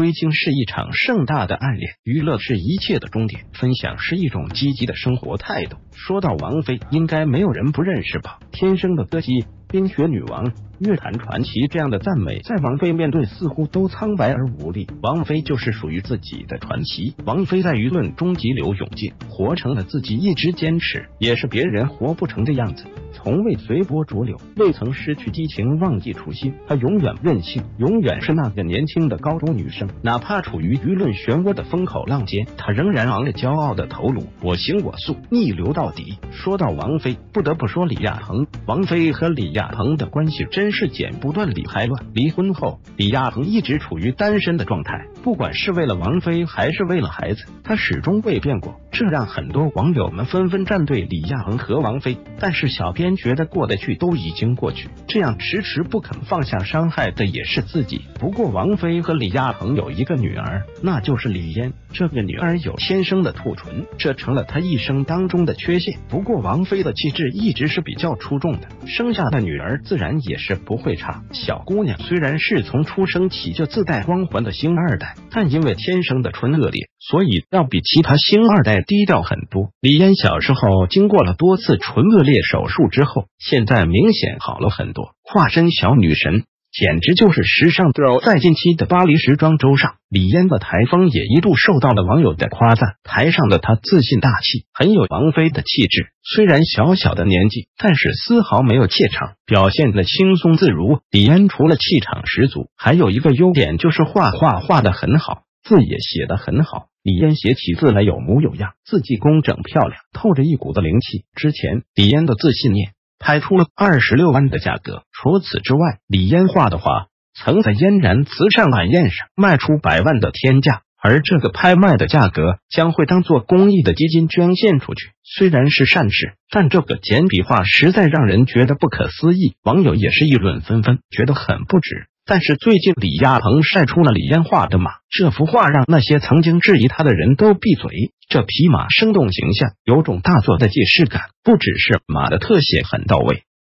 追星是一场盛大的暗恋，娱乐是一切的终点，分享是一种积极的生活态度。说到王菲，应该没有人不认识吧？天生的歌姬。冰雪女王、乐坛传奇这样的赞美，在王菲面对似乎都苍白而无力。王菲就是属于自己的传奇。王菲在舆论中急流勇进，活成了自己一直坚持，也是别人活不成的样子。从未随波逐流，未曾失去激情，忘记初心。她永远任性，永远是那个年轻的高中女生。哪怕处于舆论漩涡的风口浪尖，她仍然昂着骄傲的头颅，我行我素，逆流到底。说到王菲，不得不说李亚鹏。王菲和李亚鹏的关系真是剪不断理还乱。离婚后，李亚鹏一直处于单身的状态，不管是为了王菲还是为了孩子，他始终未变过。这让很多网友们纷纷站队李亚鹏和王菲。但是小编。觉得过得去都已经过去，这样迟迟不肯放下，伤害的也是自己。不过王菲和李亚鹏有一个女儿，那就是李嫣。这个女儿有天生的兔唇，这成了她一生当中的缺陷。不过王菲的气质一直是比较出众的，生下的女儿自然也是不会差。小姑娘虽然是从出生起就自带光环的星二代，但因为天生的唇腭裂，所以要比其他星二代低调很多。李嫣小时候经过了多次唇腭裂手术之后，现在明显好了很多，化身小女神。简直就是时尚 girl。在近期的巴黎时装周上，李嫣的台风也一度受到了网友的夸赞。台上的她自信大气，很有王菲的气质。虽然小小的年纪，但是丝毫没有怯场，表现的轻松自如。李嫣除了气场十足，还有一个优点就是画画画的很好，字也写的很好。李嫣写起字来有模有样，字迹工整漂亮，透着一股子灵气。之前李嫣的自信念。拍出了二十六万的价格。除此之外，李嫣画的画曾在嫣然慈善晚宴上卖出百万的天价，而这个拍卖的价格将会当做公益的基金捐献出去。虽然是善事，但这个简笔画实在让人觉得不可思议，网友也是议论纷纷，觉得很不值。但是最近李亚鹏晒出了李嫣画的马，这幅画让那些曾经质疑他的人都闭嘴。这匹马生动形象，有种大作的既视感，不只是马的特写很到位。